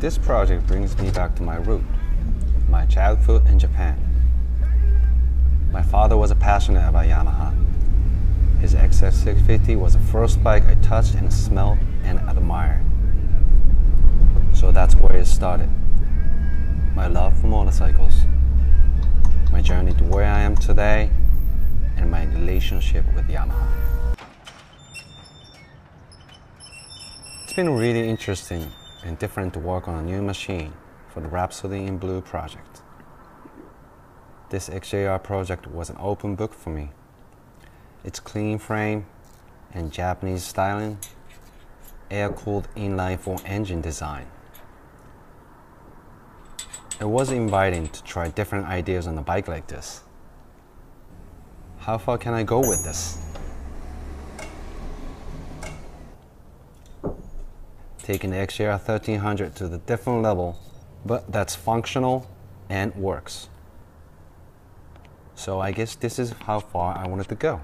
This project brings me back to my root, my childhood in Japan. My father was a passionate about Yamaha. His XS650 was the first bike I touched and smelled and admired. So that's where it started. My love for motorcycles, my journey to where I am today, and my relationship with Yamaha. It's been really interesting and different to work on a new machine for the Rhapsody in Blue project. This XJR project was an open book for me. Its clean frame and Japanese styling, air-cooled inline-four engine design, it was inviting to try different ideas on a bike like this. How far can I go with this? Taking the XJR 1300 to the different level, but that's functional and works. So I guess this is how far I wanted to go.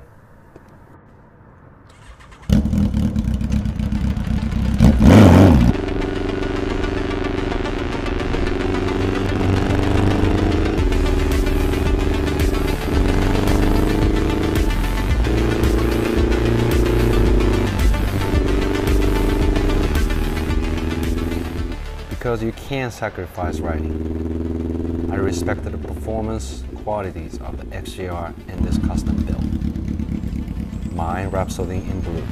Because you can't sacrifice riding. I respected the performance qualities of the XJR in this custom build. My Rhapsody in Blue.